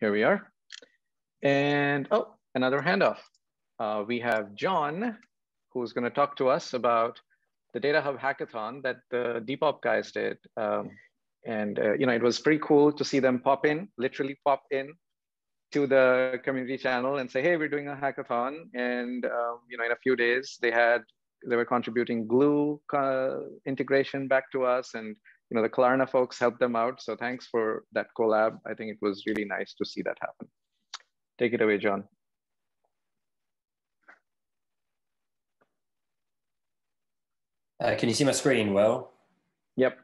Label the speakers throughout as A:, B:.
A: Here we are. And oh, another handoff. Uh, we have John, who's going to talk to us about the Data Hub hackathon that the Depop guys did. Um, and uh, you know, it was pretty cool to see them pop in, literally pop in to the community channel and say, "Hey, we're doing a hackathon." And um, you know, in a few days, they had they were contributing Glue uh, integration back to us, and you know, the Klarna folks helped them out. So thanks for that collab. I think it was really nice to see that happen. Take it away, John.
B: Uh, can you see my screen well?
A: Yep.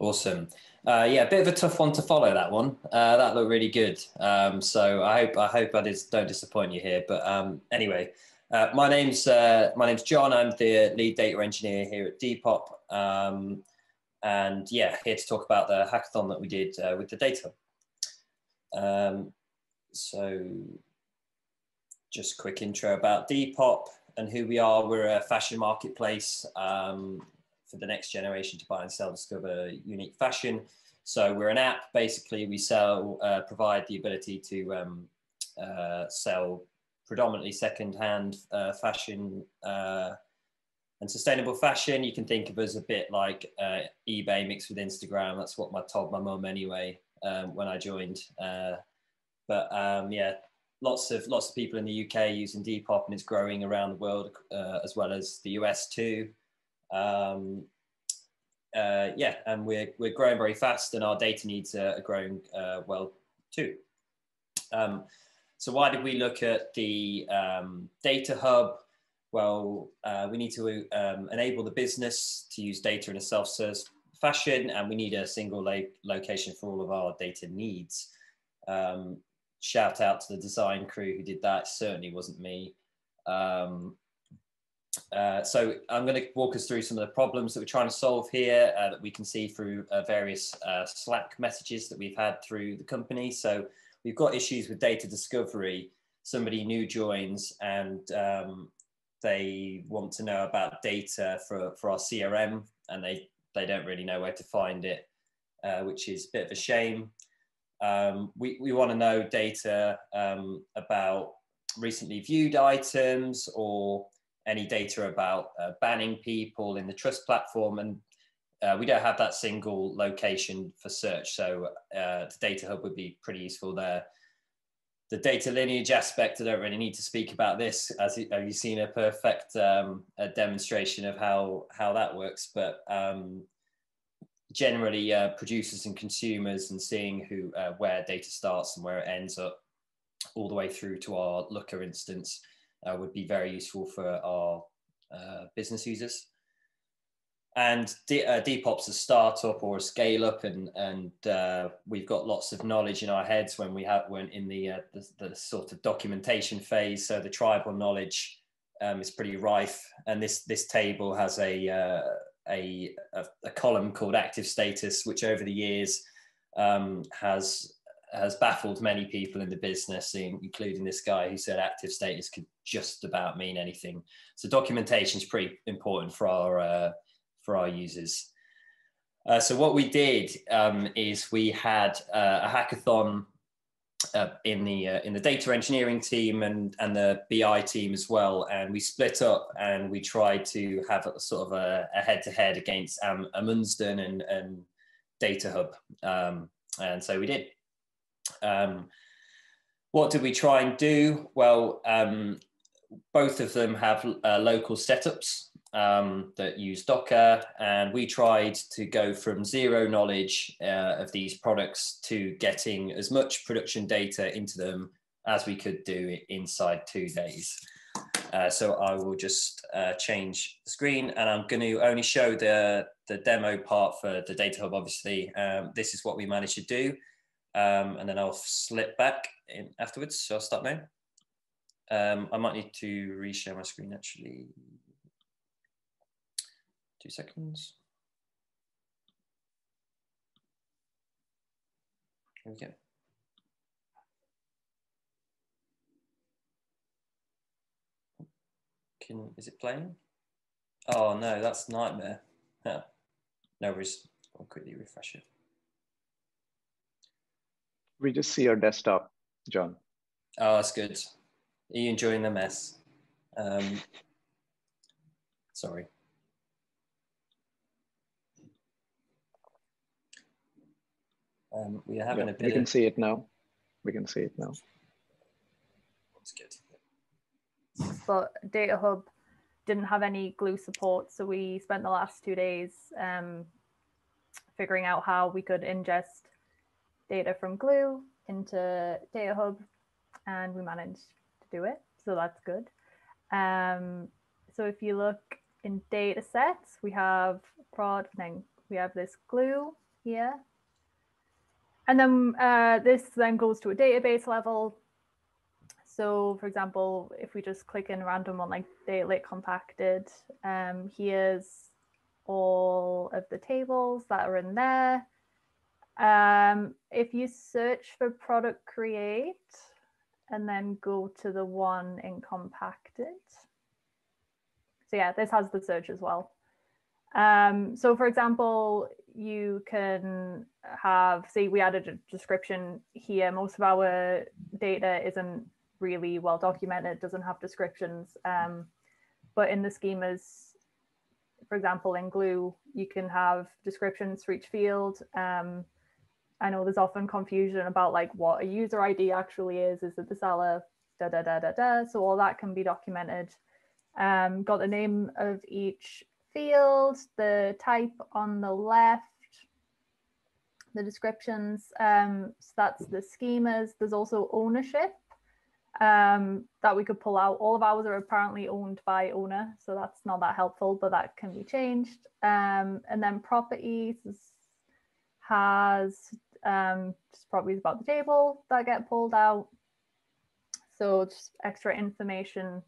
B: Awesome. Uh, yeah, a bit of a tough one to follow that one. Uh, that looked really good. Um, so I hope I hope I don't disappoint you here. But um, anyway, uh, my name's uh, my name's John. I'm the lead data engineer here at Depop. Um, and yeah, here to talk about the hackathon that we did uh, with the data. Um, so just quick intro about Depop and who we are. We're a fashion marketplace um, for the next generation to buy and sell, discover unique fashion. So we're an app. Basically, we sell, uh, provide the ability to um, uh, sell predominantly second-hand uh, fashion uh, and sustainable fashion. You can think of as a bit like uh, eBay mixed with Instagram. That's what I told my mum anyway um, when I joined. Uh, but um, yeah, lots of lots of people in the UK using Depop, and it's growing around the world uh, as well as the US too. Um, uh, yeah, and we're we're growing very fast, and our data needs are, growing uh, well too. Um, so why did we look at the um, data hub? Well, uh, we need to um, enable the business to use data in a self-service fashion, and we need a single lo location for all of our data needs. Um, shout out to the design crew who did that. It certainly wasn't me. Um, uh, so I'm going to walk us through some of the problems that we're trying to solve here uh, that we can see through uh, various uh, Slack messages that we've had through the company. So we've got issues with data discovery. Somebody new joins and um, they want to know about data for, for our CRM and they, they don't really know where to find it, uh, which is a bit of a shame. Um, we we want to know data um, about recently viewed items or any data about uh, banning people in the trust platform and uh, we don't have that single location for search so uh, the data hub would be pretty useful there the data lineage aspect i don't really need to speak about this as have you seen a perfect um, a demonstration of how how that works but um, generally uh, producers and consumers and seeing who uh, where data starts and where it ends up all the way through to our looker instance uh, would be very useful for our uh, business users and D- uh, Depop's a startup or a scale up, and and uh, we've got lots of knowledge in our heads when we have when in the, uh, the, the sort of documentation phase. So the tribal knowledge um, is pretty rife, and this this table has a uh, a, a, a, column called active status, which over the years um, has has baffled many people in the business, including this guy who said active status could just about mean anything. So documentation is pretty important for our uh, for our users. Uh, so what we did um, is we had uh, a hackathon uh, in the uh, in the data engineering team and and the BI team as well, and we split up and we tried to have a, sort of a, head to head against um, Amundsen and and Data Hub, um, and so we did. Um, what did we try and do? Well, um, both of them have uh, local setups um, that use Docker, and we tried to go from zero knowledge uh, of these products to getting as much production data into them as we could do inside two days. Uh, so I will just uh, change the screen and I'm going to only show the, the demo part for the Data Hub, obviously. Um, this is what we managed to do. Um, and then I'll slip back in afterwards. So I'll start now. Um, I might need to reshare my screen actually. Two seconds. Here we go. Can, is it playing? Oh no, that's nightmare. No worries. I'll quickly refresh it.
A: We just see our desktop. John.
B: Oh, that's good. Are you enjoying the mess? Um, sorry. Um, we are having
A: yeah,
B: a bit.
A: We can
B: of...
A: see it now. We can see it now.
B: That's good.
C: But Data Hub didn't have any glue support, so we spent the last two days um, figuring out how we could ingest data from Glue into Data Hub, and we managed to do it. So that's good. Um, so if you look in data sets, we have prod, then we have this glue here. And then uh, this then goes to a database level. So for example, if we just click in random on like data lake compacted, um, here's all of the tables that are in there. Um, if you search for product create and then go to the one in compacted. So yeah, this has the search as well. Um, so for example, you can have, say we added a description here. Most of our data isn't really well documented, doesn't have descriptions. Um, but in the schemas, for example, in Glue, you can have descriptions for each field. Um, I know there's often confusion about like what a user ID actually is. Is it the seller? Da da da da da. So all that can be documented. Um, got the name of each field, the type on the left, the descriptions. Um, so that's the schemas. There's also ownership um, that we could pull out. All of ours are apparently owned by owner, so that's not that helpful, but that can be changed. Um, and then properties has um, just properties about the table that get pulled out. So just extra information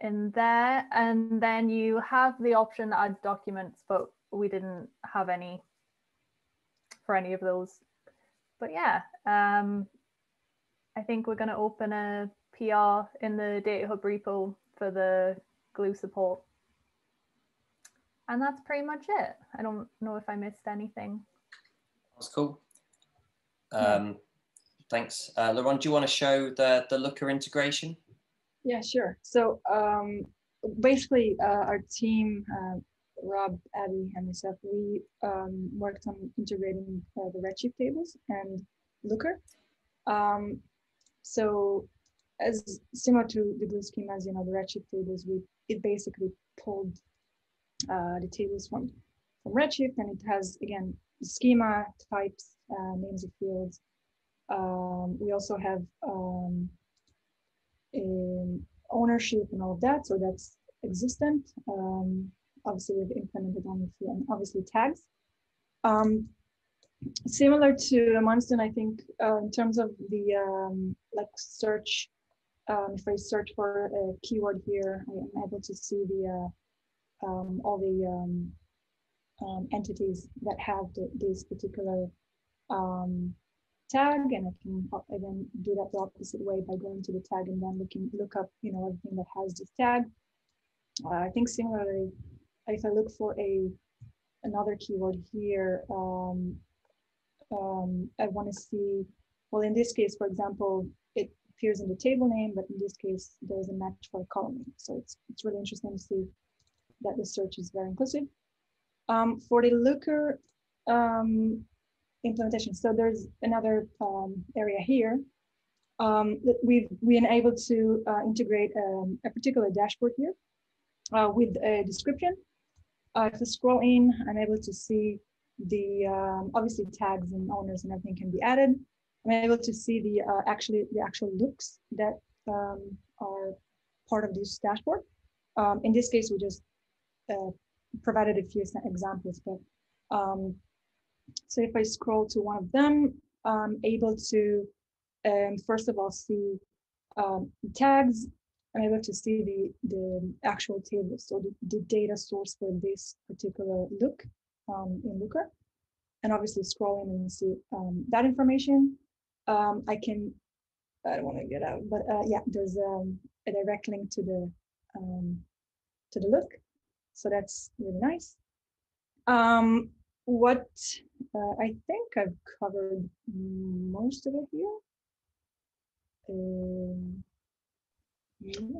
C: in there. And then you have the option to add documents, but we didn't have any for any of those. But yeah, um, I think we're going to open a PR in the Data Hub repo for the glue support. And that's pretty much it. I don't know if I missed anything.
B: That's cool. Um, thanks. Uh, Laurent, do you want to show the, the Looker integration?
D: Yeah, sure. So um, basically, uh, our team, uh, Rob, Abby, and myself, we um, worked on integrating uh, the Redshift tables and Looker. Um, so as similar to the glue schemas, you know, the Redshift tables, we it basically pulled uh, the tables from from Redshift, and it has again schema types, uh, names of fields. Um, we also have ownership and all of that, so that's existent. Um, obviously, we've implemented on the and obviously tags. Um, similar to Amundsen, I think uh, in terms of the um, like search, um, if I search for a keyword here, I am able to see the uh, um, all the entities that have the, this particular tag, and I can even do that the opposite way by going to the tag and then looking look up you know everything that has this tag. Uh, I think similarly, if I look for a another keyword here, um, um, I want to see, well, in this case, for example, it appears in the table name, but in this case, there's a match for a column name. So it's, it's really interesting to see that the search is very inclusive. Um, for the Looker um, implementation, so there's another um, area here. Um, we've been able to uh, integrate um, a particular dashboard here uh, with a description. Uh, if I scroll in, I'm able to see the um, obviously tags and owners and everything can be added. I'm able to see the uh, actually the actual looks that um, are part of this dashboard. Um, in this case, we just uh, provided a few examples, but um, so if I scroll to one of them, I'm able to um, first of all see um, tags. I'm able to see the the actual table, so the, the data source for this particular look um, in Looker. And obviously scrolling and see um, that information. Um, I can, I don't want to get out, but uh, yeah, there's um, a direct link to the to the look. So that's really nice. Um, what uh, I think I've covered most of it here. Um,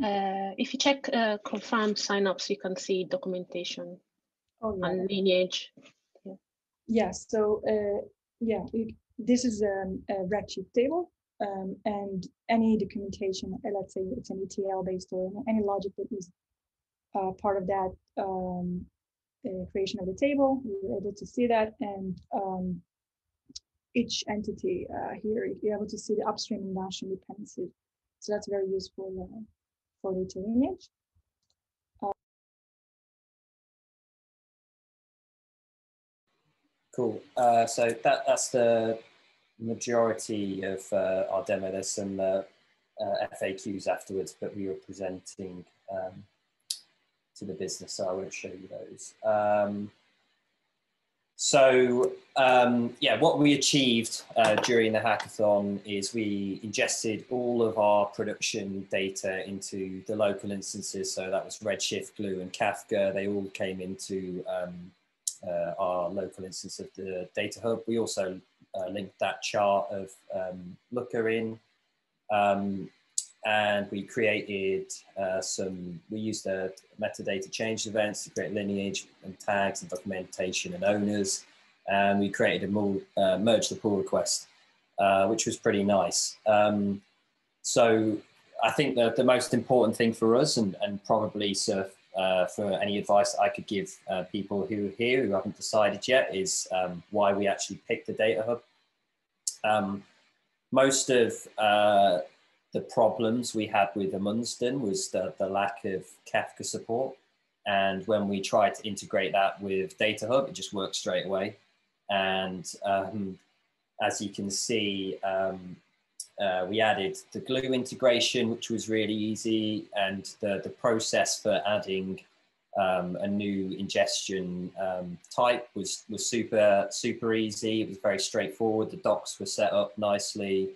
E: uh, if you check uh, confirm signups, you can see documentation
D: oh, yeah.
E: and lineage.
D: Yeah, yeah so uh, yeah, we, this is um, a Redshift table. Um, and any documentation, uh, let's say it's an ETL based or any logic that is uh, part of that um, uh, creation of the table, we were able to see that. And um, each entity uh, here, you're able to see the upstream and downstream dependencies. So that's very useful uh, for data lineage. Uh,
B: cool. Uh, so that that's the majority of uh, our demo. There's some uh, FAQs afterwards, but we were presenting um, to the business, so I won't show you those. Um, so um, yeah, what we achieved uh, during the hackathon is we ingested all of our production data into the local instances. So that was Redshift, Glue, and Kafka. They all came into um, uh, our local instance of the data hub. We also uh, linked that chart of um, Looker in. Um, and we created uh, some, we used the metadata change events to create lineage and tags and documentation and owners. And we created a uh, merge the pull request, uh, which was pretty nice. Um, so I think that the most important thing for us and, and probably sort uh, for any advice I could give uh, people who are here who haven't decided yet is um, why we actually picked the data hub. Um, most of uh, the problems we had with Amundsen was the, the lack of Kafka support. And when we tried to integrate that with Data Hub, it just worked straight away. And um, as you can see, um, uh, we added the glue integration, which was really easy, and the, the process for adding um, a new ingestion um, type was, was super, super easy. It was very straightforward. The docs were set up nicely.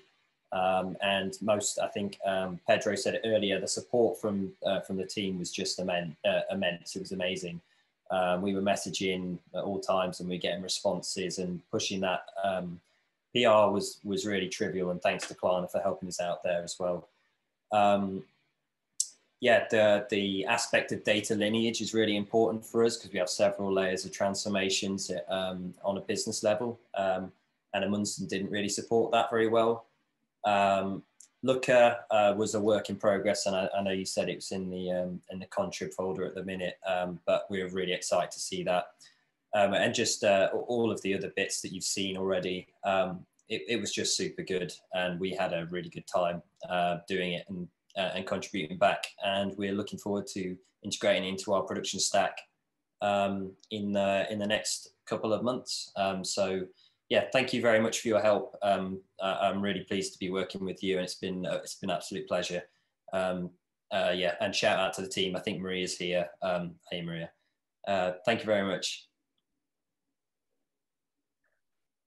B: Um, and most, I think um, Pedro said it earlier, the support from uh, from the team was just immense. Uh, immense. It was amazing. Um, we were messaging at all times, and we were getting responses and pushing that. Um, PR was was really trivial, and thanks to Klarna for helping us out there as well. Um, yeah, the the aspect of data lineage is really important for us because we have several layers of transformations um, on a business level, and Amundsen didn't really support that very well. Um, Looker uh, was a work in progress, and I, I, know you said it was in the um, in the contrib folder at the minute, um, but we are really excited to see that. Um, and just uh, all of the other bits that you've seen already, um, it, it, was just super good, and we had a really good time uh, doing it and uh, and contributing back. And we're looking forward to integrating into our production stack um, in the in the next couple of months. Um, so yeah, thank you very much for your help. Um, I'm really pleased to be working with you, and it's been uh, it's been an absolute pleasure. Um, uh, yeah, and shout out to the team. I think Maria's here. Um, hey, Maria. Uh, thank you very much.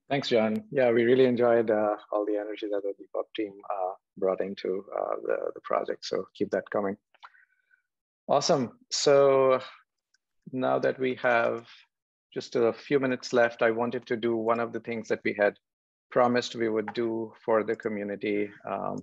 A: Thanks, John. Yeah, we really enjoyed uh, all the energy that the Depop team uh, brought into uh, the, the project. So keep that coming. Awesome. So now that we have just a few minutes left, I wanted to do one of the things that we had promised we would do for the community. Um,